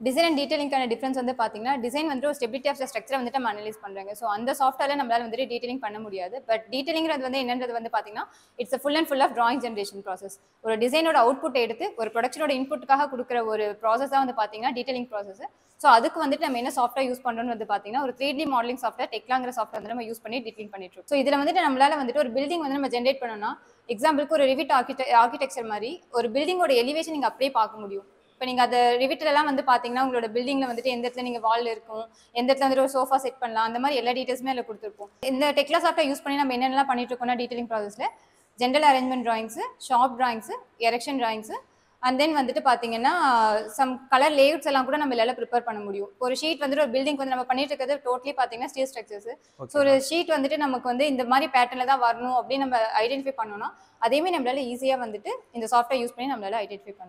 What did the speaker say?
Design and டீடைலிங்கான difference வந்து பார்த்தீங்கன்னா design வந்து ஒரு ஸ்டெபிலிட்டி ஆஃப் ஸ்ட்ரக்சர் வந்துட்டு நம்ம அனலைஸ் பண்ணுறாங்க ஸோ அந்த சாஃப்ட்வேரில் நம்மளால வந்துட்டு டீடைலிங் பண்ண முடியாது. பட் டீடைலிங்கிறது வந்து என்னன்றது வந்து பார்த்தீங்கன்னா it's full and full of drawing generation process ஒரு டிசைனோட அவுட்புட் எடுத்து ஒரு ப்ரொடக்ஷனோட இன்புட்டுக்காக கொடுக்குற ஒரு ப்ராசஸ் தான் வந்து பார்த்தீங்கன்னா டீடைலிங் ப்ராசஸ் ஸோ அதுக்கு வந்துட்டு நம்ம என்ன சாஃப்ட்வேர் யூஸ் பண்ணுறோம்னு வந்து பார்த்தீங்கன்னா ஒரு த்ரீ டி மாடலிங் சாஃப்ட்வேர் டெக்லாங்கிற சாஃப்ட்வேர் வந்து நம்ம யூஸ் பண்ணி டீடைலிங் பண்ணிட்டு இருக்கோம். ஸோ இதில் வந்துட்டு நம்மளால வந்துட்டு ஒரு பில்டிங் வந்து நம்ம ஜென்ரேட் பண்ணோம்னா எக்ஸாம்பிளுக்கு ஒரு ரிவிட் ஆர்கிடெ ஆர்கிடெக்சர் மாதிரி ஒரு பில்டிங்கோட எலிவேஷன் நீங்கள் அப்படியே பார்க்க முடியும். இப்போ நீங்கள் அதை ரிவிட்லலாம் வந்து பார்த்தீங்கன்னா உங்களோட பில்டிங்கில் வந்துட்டு எந்த இடத்துல நீங்கள் வால் இருக்கும் எந்த இடத்துல வந்துட்டு ஒரு சோஃபா செட் பண்ணலாம் அந்த மாதிரி எல்லா டீட்டெயில்ஸுமே அதில் கொடுத்துருப்போம். இந்த டெக்லா சாஃப்ட்வேர் யூஸ் பண்ணி நம்ம என்னென்னலாம் பண்ணிட்டு இருக்கோம்னா டீடைலிங் ப்ராசஸில் general arrangement drawings shop drawings erection drawings and then வந்துட்டு பார்த்தீங்கன்னா சம் கலர் லேஅவுட்ஸ் எல்லாம் கூட நம்ம எல்லாம் ப்ரிப்பேர் பண்ண முடியும். ஒரு ஷீட் வந்துட்டு ஒரு பில்டிங் வந்து நம்ம பண்ணிட்டு இருக்கிறது டோட்டலி பார்த்தீங்கன்னா ஸ்டீல் ஸ்ட்ரக்சர்ஸ் ஸோ ஒரு ஷீட் வந்துட்டு நமக்கு வந்து இந்த மாதிரி பேட்டர்னில் தான் வரணும் அப்படின்னு நம்ம ஐடென்டிஃபை பண்ணோம்னா அதேமே நம்மளால ஈஸியாக வந்துட்டு இந்த சாஃப்ட்வேர் யூஸ் பண்ணி நம்மளால ஐடென்டிஃபை பண்ண முடியும்